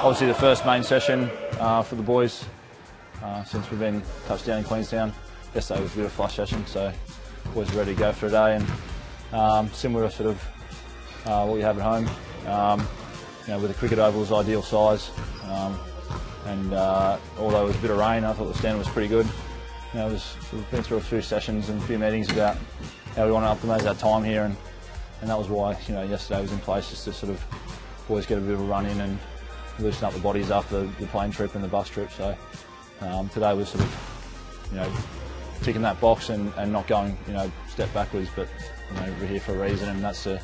Obviously the first main session uh, for the boys uh, since we've been touched down in Queenstown. Yesterday was a bit of a flush session, so boys ready to go for a day and um, similar to sort of uh, what you have at home. Um, you know, with the cricket oval's ideal size, um, and uh, although it was a bit of rain, I thought the standard was pretty good. You know, was, we've been through a few sessions and a few meetings about how we want to optimise our time here, and, and that was why you know yesterday was in place just to sort of boys get a bit of a run in and loosen up the bodies after the, the plane trip and the bus trip. So um, today was sort of, you know, ticking that box and, and not going, you know, step backwards. But you know, we're here for a reason, and that's to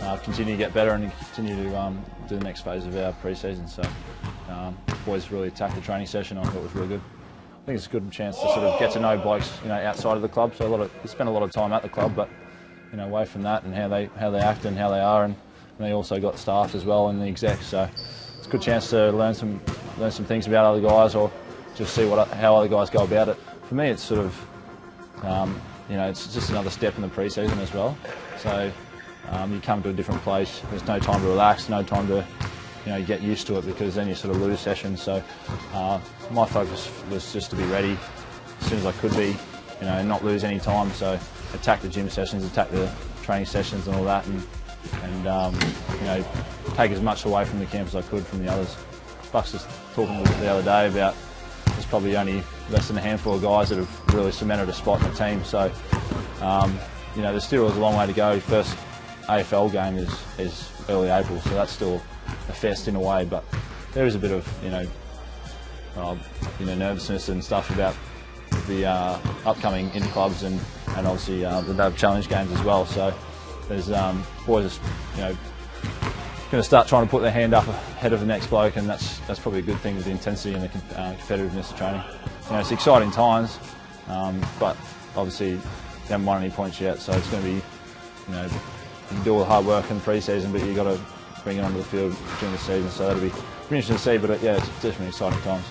uh, continue to get better and continue to um, do the next phase of our pre-season. So um, boys really attacked the training session. I thought it was really good. I think it's a good chance to sort of get to know blokes, you know, outside of the club. So a lot of we spent a lot of time at the club, but you know, away from that and how they how they act and how they are, and, and they also got staff as well and the execs. So it's a good chance to learn some learn some things about other guys or just see what how other guys go about it. For me, it's sort of um, you know it's just another step in the pre-season as well. So um, you come to a different place. There's no time to relax, no time to you know get used to it because then you sort of lose sessions. So uh, my focus was just to be ready as soon as I could be, you know, not lose any time. So attack the gym sessions, attack the training sessions and all that, and and um, you know take as much away from the camp as I could from the others. Bucks was talking the other day about there's probably only less than a handful of guys that have really cemented a spot in the team. So um, you know there's still was a long way to go. First AFL game is is early April, so that's still a fest in a way. But there is a bit of you know uh, you know nervousness and stuff about the uh, upcoming inter clubs and and obviously uh, the NAB Challenge games as well. So there's um, boys, you know, going to start trying to put their hand up ahead of the next bloke, and that's that's probably a good thing with the intensity and the uh, competitiveness of training. You know, it's exciting times, um, but obviously you haven't won any points yet, so it's going to be, you know, you do all the hard work in pre-season, but you've got to bring it onto the field during the season. So that'll be, be interesting to see. But uh, yeah, it's definitely exciting times.